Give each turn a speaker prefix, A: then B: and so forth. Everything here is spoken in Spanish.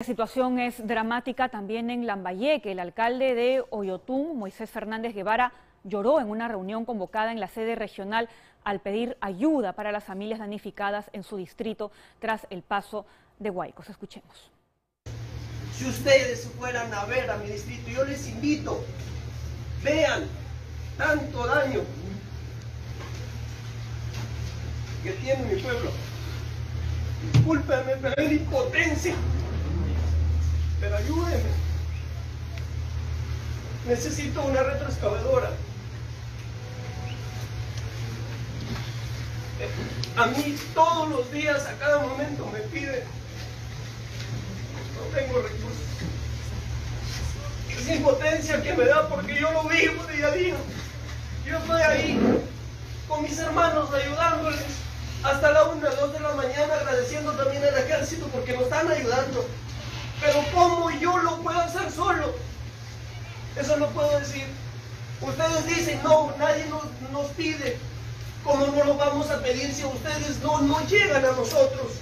A: La situación es dramática también en Lambayeque. El alcalde de Oyotún, Moisés Fernández Guevara, lloró en una reunión convocada en la sede regional al pedir ayuda para las familias danificadas en su distrito tras el paso de Huaycos. Escuchemos.
B: Si ustedes fueran a ver a mi distrito, yo les invito, vean tanto daño que tiene mi pueblo. Discúlpenme, pero es impotencia. Pero ayúdenme. Necesito una retroexcavadora. A mí todos los días, a cada momento me piden. No tengo recursos. Es impotencia que me da porque yo lo vivo día a día. Yo estoy ahí con mis hermanos ayudándoles hasta la una, dos de la mañana agradeciendo también al ejército porque nos están ayudando. Pero ¿cómo yo lo solo? Eso no puedo decir. Ustedes dicen, no, nadie nos, nos pide. ¿Cómo no lo vamos a pedir si ustedes no, no llegan a nosotros?